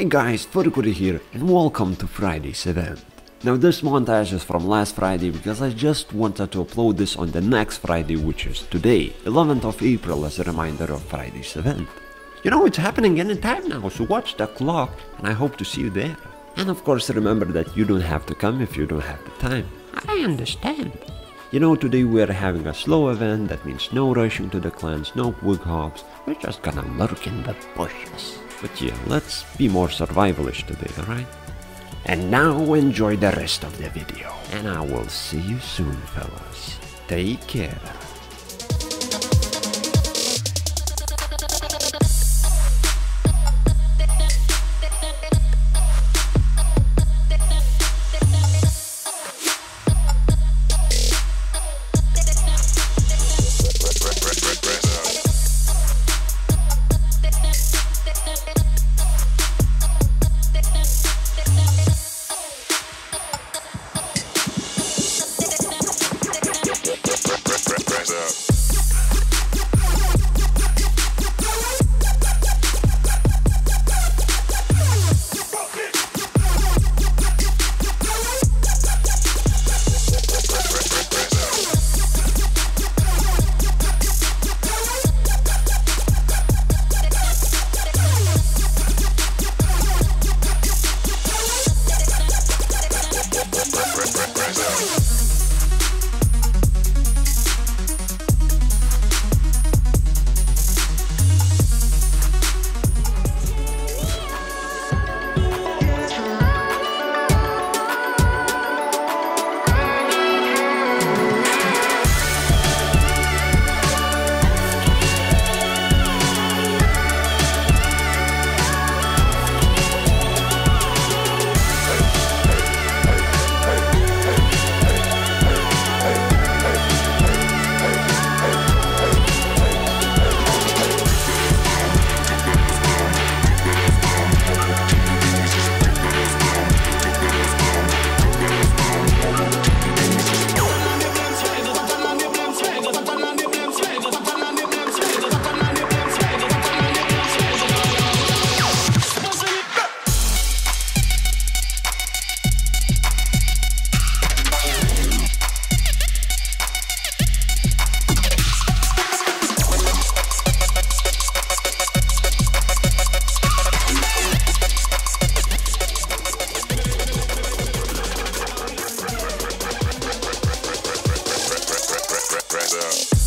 Hey guys, Furry Curry here and welcome to Friday's event. Now this montage is from last Friday because I just wanted to upload this on the next Friday which is today, 11th of April as a reminder of Friday's event. You know it's happening anytime now so watch the clock and I hope to see you there. And of course remember that you don't have to come if you don't have the time. I understand. You know, today we are having a slow event, that means no rushing to the clans, no quick hops, we're just gonna lurk in the bushes. But yeah, let's be more survivalish today, alright? And now enjoy the rest of the video, and I will see you soon, fellas. Take care. press, press, press up. out.